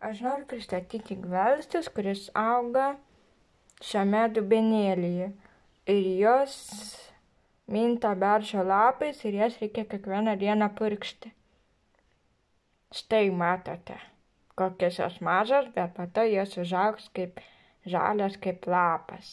Aš noriu pristatyti gvelstis, kuris auga šiame dubenėlyje. Ir jos minta beržo lapais ir jas reikia kiekvieną dieną purkšti. Štai matote, kokios jos mažos, bet po to jos užaugs kaip žalias kaip lapas.